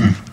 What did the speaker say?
Mm.